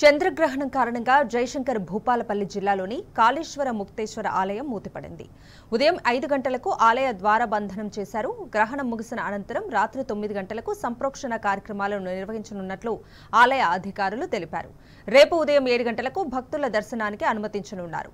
చంద్రగ్రహణం కారణంగా జయశంకర్ భూపాలపల్లి జిల్లాలోని కాళేశ్వర ముక్తేశ్వర ఆలయం మూతపడింది. ఉదయం ఐదు గంటలకు ఆలయ ద్వారబంధనం చేశారు. గ్రహణం ముగిసిన అనంతరం రాత్రి తొమ్మిది గంటలకు సంప్రోక్షణ కార్యక్రమాలను నిర్వహించనున్నట్లు ఆలయ అధికారులు తెలిపారు. రేపు ఉదయం ఏడు గంటలకు భక్తుల దర్శనానికి అనుమతించనున్నారు.